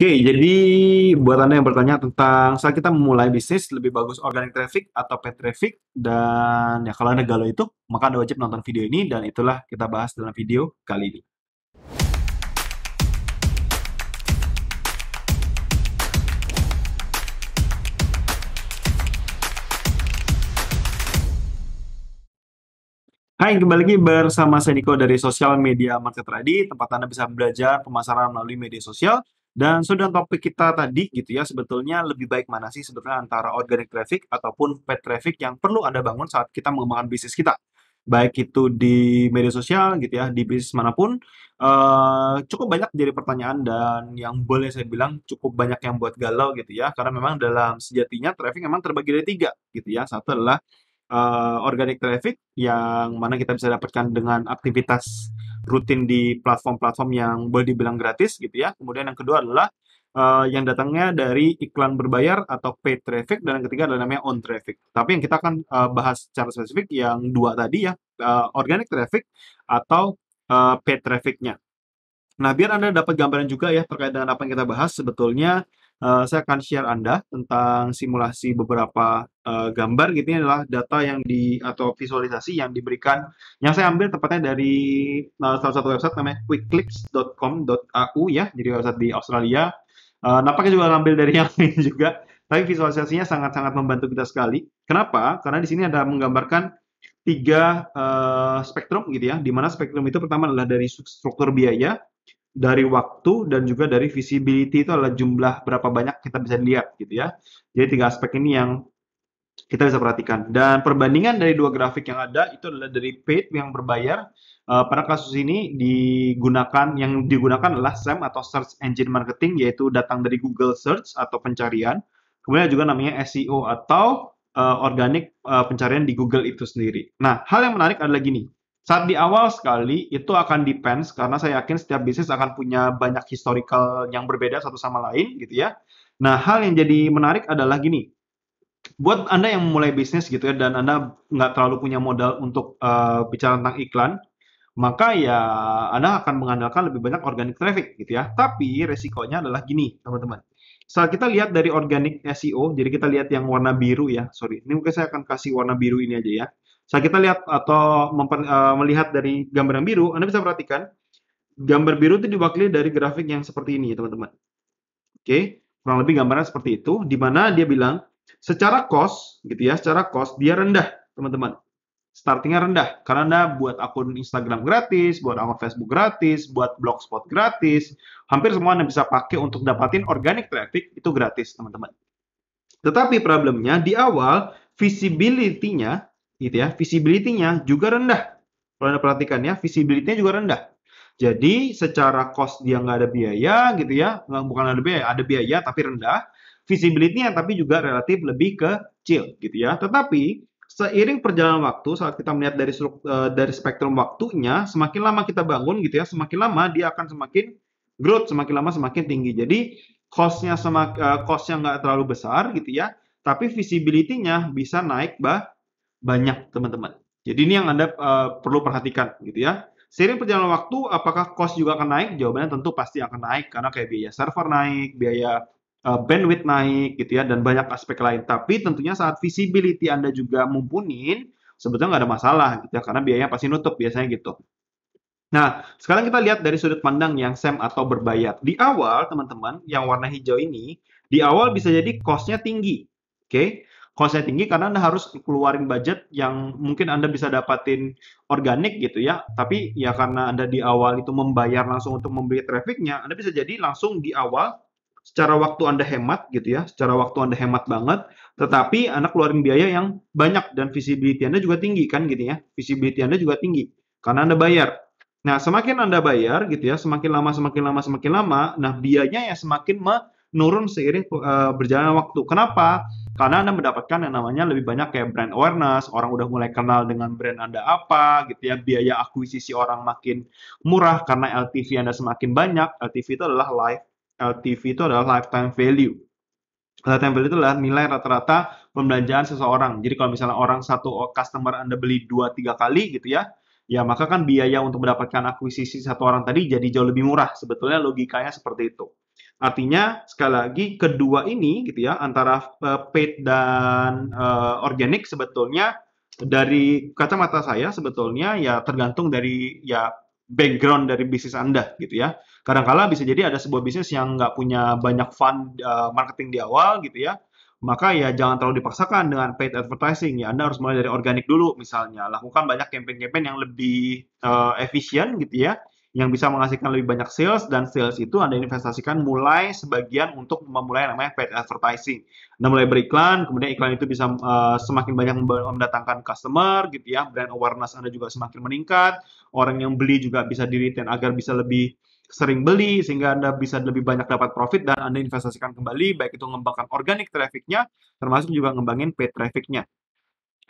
Oke, jadi buat Anda yang bertanya tentang saat kita memulai bisnis lebih bagus organic traffic atau paid traffic dan ya kalau Anda galau itu, maka Anda wajib nonton video ini dan itulah kita bahas dalam video kali ini. Hai, kembali lagi bersama saya Niko dari Social Media Market Ready, tempat Anda bisa belajar pemasaran melalui media sosial. Dan sudah topik kita tadi gitu ya, sebetulnya lebih baik mana sih sebetulnya antara organic traffic ataupun paid traffic yang perlu Anda bangun saat kita mengembangkan bisnis kita. Baik itu di media sosial gitu ya, di bisnis mana pun, uh, cukup banyak jadi pertanyaan dan yang boleh saya bilang cukup banyak yang buat galau gitu ya, karena memang dalam sejatinya traffic memang terbagi dari tiga gitu ya. Satu adalah uh, organic traffic yang mana kita bisa dapatkan dengan aktivitas rutin di platform-platform yang boleh dibilang gratis gitu ya. Kemudian yang kedua adalah uh, yang datangnya dari iklan berbayar atau paid traffic dan yang ketiga adalah namanya on traffic. Tapi yang kita akan uh, bahas secara spesifik yang dua tadi ya, uh, organic traffic atau uh, paid trafficnya. Nah, biar Anda dapat gambaran juga ya terkait dengan apa yang kita bahas, sebetulnya uh, saya akan share Anda tentang simulasi beberapa uh, gambar gitu ini adalah data yang di atau visualisasi yang diberikan yang saya ambil tepatnya dari uh, salah satu website namanya quickclips.com.au ya jadi website di Australia. Uh, nampaknya juga ngambil dari yang lain juga tapi visualisasinya sangat-sangat membantu kita sekali. Kenapa? Karena di sini ada menggambarkan tiga uh, spektrum gitu ya di mana spektrum itu pertama adalah dari struktur biaya dari waktu dan juga dari visibility itu adalah jumlah berapa banyak kita bisa lihat gitu ya. Jadi tiga aspek ini yang kita bisa perhatikan. Dan perbandingan dari dua grafik yang ada itu adalah dari paid yang berbayar. Uh, pada kasus ini digunakan yang digunakan adalah SEM atau Search Engine Marketing yaitu datang dari Google Search atau pencarian. Kemudian juga namanya SEO atau uh, organik uh, pencarian di Google itu sendiri. Nah, hal yang menarik adalah gini. Saat di awal sekali itu akan depends karena saya yakin setiap bisnis akan punya banyak historical yang berbeda satu sama lain gitu ya. Nah, hal yang jadi menarik adalah gini. Buat Anda yang memulai bisnis gitu ya dan Anda nggak terlalu punya modal untuk uh, bicara tentang iklan, maka ya Anda akan mengandalkan lebih banyak organic traffic gitu ya. Tapi resikonya adalah gini, teman-teman. Saat kita lihat dari organic SEO, jadi kita lihat yang warna biru ya, sorry. Ini mungkin saya akan kasih warna biru ini aja ya. Saat kita lihat atau memper, uh, melihat dari gambar yang biru, Anda bisa perhatikan gambar biru itu diwakili dari grafik yang seperti ini, teman-teman. Oke, kurang lebih gambarnya seperti itu, di mana dia bilang secara cost, gitu ya, secara cost dia rendah, teman-teman. Startingnya rendah, karena Anda buat akun Instagram gratis, buat akun Facebook gratis, buat blogspot gratis, hampir semua Anda bisa pakai untuk dapatin organic traffic itu gratis, teman-teman. Tetapi problemnya di awal visibility-nya gitu ya, visibility-nya juga rendah. Kalau Anda perhatikan ya, visibility-nya juga rendah. Jadi secara cost dia nggak ada biaya gitu ya, nggak bukan ada biaya, ada biaya tapi rendah. Visibility-nya tapi juga relatif lebih kecil gitu ya. Tetapi seiring perjalanan waktu saat kita melihat dari uh, dari spektrum waktunya, semakin lama kita bangun gitu ya, semakin lama dia akan semakin growth, semakin lama semakin tinggi. Jadi cost-nya sama uh, cost-nya nggak terlalu besar gitu ya, tapi visibility-nya bisa naik bah banyak teman-teman. Jadi ini yang Anda uh, perlu perhatikan gitu ya. Seiring perjalanan waktu, apakah cost juga akan naik? Jawabannya tentu pasti akan naik karena kayak biaya server naik, biaya uh, bandwidth naik gitu ya, dan banyak aspek lain. Tapi tentunya saat visibility Anda juga mumpunin, sebetulnya nggak ada masalah gitu ya, karena biayanya pasti nutup biasanya gitu. Nah, sekarang kita lihat dari sudut pandang yang SEM atau berbayar. Di awal, teman-teman, yang warna hijau ini, di awal bisa jadi cost-nya tinggi. Oke, okay? Costnya tinggi karena Anda harus keluarin budget yang mungkin Anda bisa dapatin organik gitu ya. Tapi ya karena Anda di awal itu membayar langsung untuk membeli trafficnya, Anda bisa jadi langsung di awal secara waktu Anda hemat gitu ya, secara waktu Anda hemat banget, tetapi Anda keluarin biaya yang banyak dan visibility Anda juga tinggi kan gitu ya. Visibility Anda juga tinggi karena Anda bayar. Nah, semakin Anda bayar gitu ya, semakin lama semakin lama semakin lama, nah biayanya ya semakin menurun seiring uh, berjalannya waktu. Kenapa? Karena Anda mendapatkan yang namanya lebih banyak kayak brand awareness, orang udah mulai kenal dengan brand Anda apa, gitu ya, biaya akuisisi orang makin murah karena LTV Anda semakin banyak. LTV itu adalah life, LTV itu adalah lifetime value. Lifetime value itu adalah nilai rata-rata pembelanjaan seseorang. Jadi kalau misalnya orang satu customer Anda beli 2-3 kali gitu ya, ya maka kan biaya untuk mendapatkan akuisisi satu orang tadi jadi jauh lebih murah. Sebetulnya logikanya seperti itu. Artinya sekali lagi kedua ini gitu ya antara uh, paid dan uh, organic sebetulnya dari kacamata saya sebetulnya ya tergantung dari ya background dari bisnis Anda gitu ya. Kadang-kala bisa jadi ada sebuah bisnis yang nggak punya banyak fund uh, marketing di awal gitu ya. Maka ya jangan terlalu dipaksakan dengan paid advertising ya. Anda harus mulai dari organik dulu misalnya. Lakukan banyak campaign-campaign yang lebih uh, efisien gitu ya yang bisa menghasilkan lebih banyak sales dan sales itu Anda investasikan mulai sebagian untuk memulai namanya paid advertising. Anda mulai beriklan, kemudian iklan itu bisa uh, semakin banyak mendatangkan customer gitu ya, brand awareness Anda juga semakin meningkat, orang yang beli juga bisa di retain agar bisa lebih sering beli sehingga Anda bisa lebih banyak dapat profit dan Anda investasikan kembali baik itu mengembangkan organic trafficnya termasuk juga ngembangin paid trafficnya.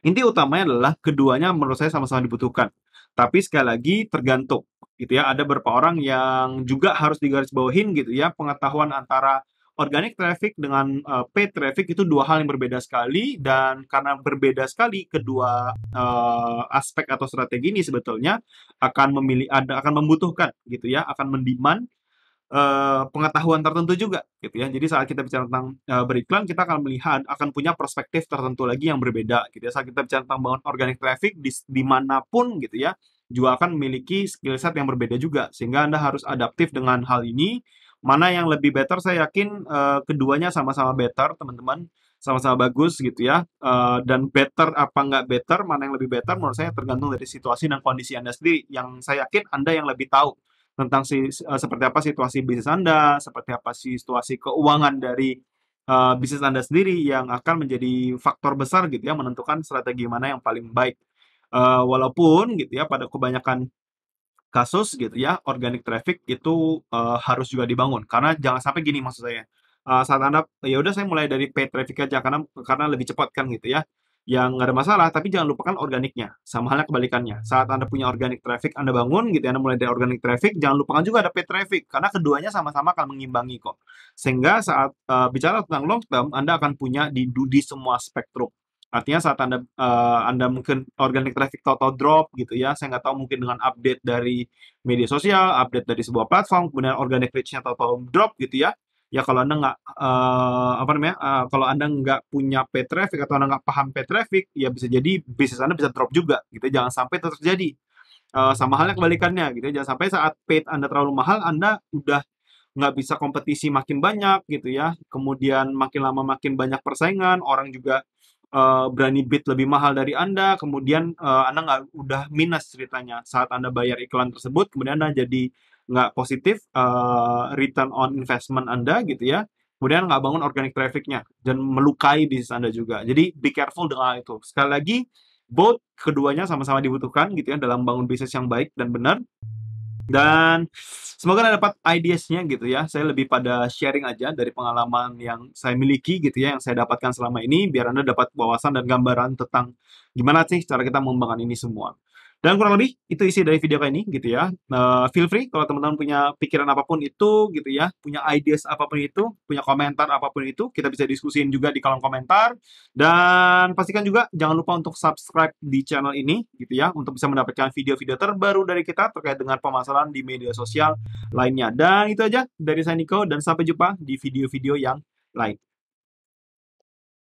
Inti utamanya adalah keduanya menurut saya sama-sama dibutuhkan. Tapi sekali lagi tergantung gitu ya. Ada beberapa orang yang juga harus digarisbawahin gitu ya, pengetahuan antara organic traffic dengan uh, paid traffic itu dua hal yang berbeda sekali dan karena berbeda sekali kedua uh, aspek atau strategi ini sebetulnya akan memilih ada akan membutuhkan gitu ya, akan mendiman uh, pengetahuan tertentu juga gitu ya. Jadi saat kita bicara tentang uh, beriklan kita akan melihat akan punya perspektif tertentu lagi yang berbeda gitu ya. Saat kita bicara tentang bangun organic traffic di di mana pun gitu ya juga akan memiliki skill set yang berbeda juga sehingga Anda harus adaptif dengan hal ini. Mana yang lebih better saya yakin uh, keduanya sama-sama better, teman-teman. Sama-sama bagus gitu ya. Uh, dan better apa nggak better, mana yang lebih better menurut saya tergantung dari situasi dan kondisi Anda sendiri. Yang saya yakin Anda yang lebih tahu tentang si, uh, seperti apa situasi bisnis Anda, seperti apa situasi keuangan dari uh, bisnis Anda sendiri yang akan menjadi faktor besar gitu ya menentukan strategi mana yang paling baik. Uh, walaupun gitu ya pada kebanyakan kasus gitu ya organic traffic itu uh, harus juga dibangun. Karena jangan sampai gini maksud saya. Uh, saat anda ya udah saya mulai dari paid traffic aja karena karena lebih cepat kan gitu ya. Yang nggak ada masalah tapi jangan lupakan organiknya sama halnya kebalikannya. Saat anda punya organic traffic anda bangun gitu ya anda mulai dari organic traffic jangan lupakan juga ada paid traffic karena keduanya sama-sama akan mengimbangi kok. Sehingga saat uh, bicara tentang long term anda akan punya di di semua spektrum Artinya saat Anda uh, Anda mungkin organic traffic total drop gitu ya, saya nggak tahu mungkin dengan update dari media sosial, update dari sebuah platform, kemudian organic reach-nya total drop gitu ya. Ya kalau Anda nggak uh, apa namanya, uh, kalau Anda nggak punya pay traffic atau Anda nggak paham pay traffic, ya bisa jadi bisnis Anda bisa drop juga gitu. Ya. Jangan sampai terjadi. Uh, sama halnya kebalikannya gitu. Ya. Jangan sampai saat paid Anda terlalu mahal, Anda udah nggak bisa kompetisi makin banyak gitu ya. Kemudian makin lama makin banyak persaingan, orang juga uh, berani bid lebih mahal dari Anda, kemudian uh, Anda nggak udah minus ceritanya saat Anda bayar iklan tersebut, kemudian Anda jadi nggak positif uh, return on investment Anda gitu ya. Kemudian nggak bangun organic trafficnya dan melukai bisnis Anda juga. Jadi be careful dengan itu. Sekali lagi, both keduanya sama-sama dibutuhkan gitu ya dalam bangun bisnis yang baik dan benar. Dan semoga Anda dapat ideasnya gitu ya. Saya lebih pada sharing aja dari pengalaman yang saya miliki gitu ya, yang saya dapatkan selama ini, biar Anda dapat wawasan dan gambaran tentang gimana sih cara kita mengembangkan ini semua. Dan kurang lebih itu isi dari video kali ini gitu ya. Uh, feel free kalau teman-teman punya pikiran apa pun itu gitu ya, punya ideas apa pun itu, punya komentar apa pun itu, kita bisa diskusin juga di kolom komentar. Dan pastikan juga jangan lupa untuk subscribe di channel ini gitu ya, untuk bisa mendapatkan video-video terbaru dari kita terkait dengan pemasaran di media sosial lainnya. Dan itu aja dari saya Niko dan sampai jumpa di video-video yang lain.